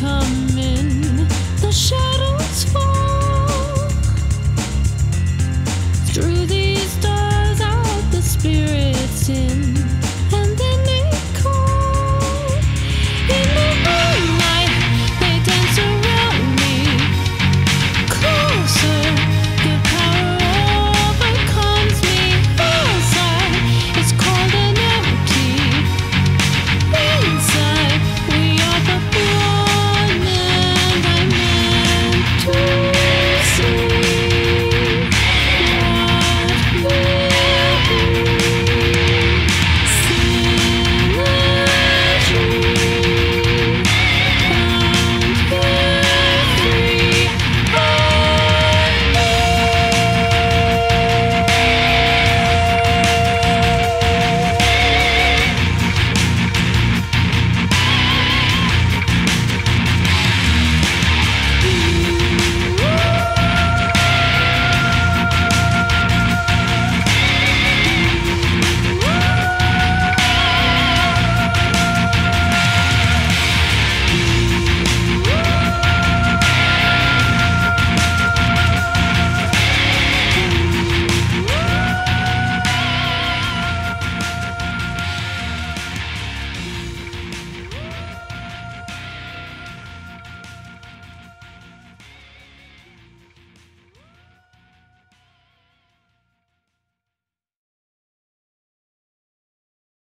come in the shadow.